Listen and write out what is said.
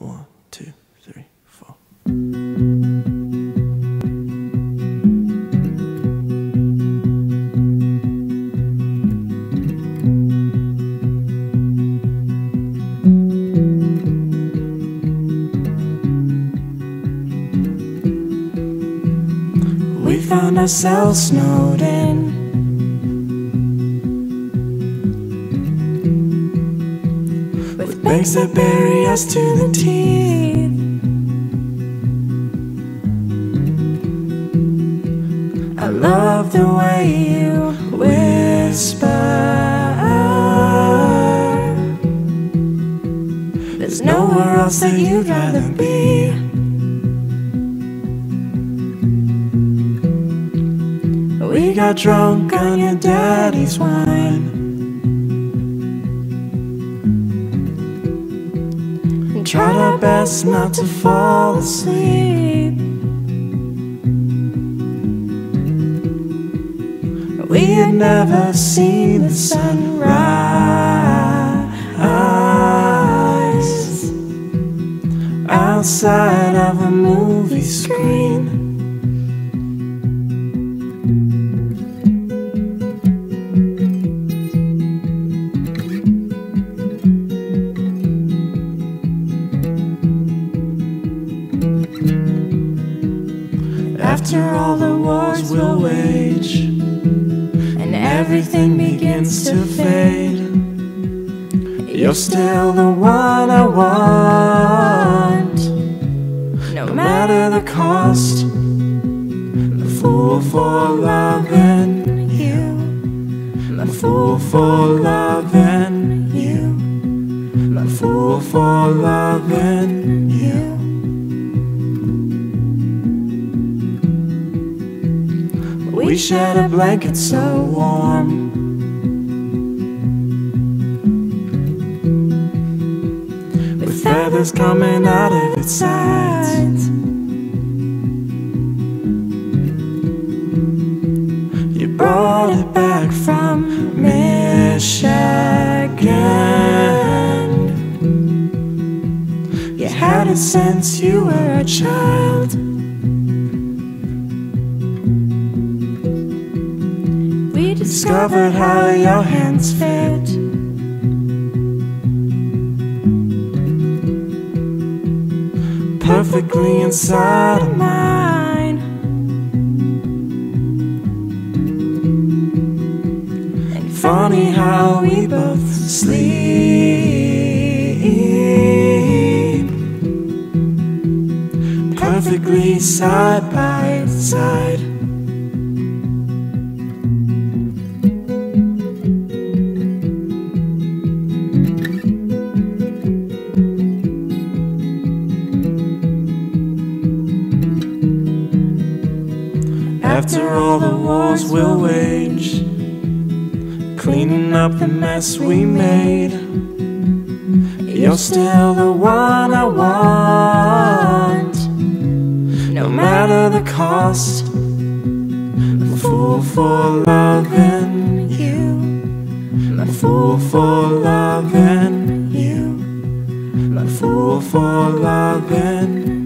One, two, three, four. We found ourselves snowed in. Banks that bury us to the teeth. I love the way you whisper. There's nowhere else that you'd rather be. We got drunk on your daddy's wine. Tried our best not to fall asleep. We had never seen the sunrise outside of a movie screen. After all the wars we'll wage, and everything begins to fade, you're still the one I want. No matter the cost, I'm a fool for loving you. I'm a fool for loving you. I'm a fool for loving you. We shared a blanket so warm. With feathers coming out of its sides. You brought it back from Michigan. You had it since you were a child. Discovered how your hands fit. Perfectly inside of mine. And funny how we both sleep. Perfectly side by side. After all the wars we'll wage, cleaning up the mess we made, you're still the one I want. No matter the cost, I'm a fool for loving you. I'm a fool for loving you. I'm a fool for loving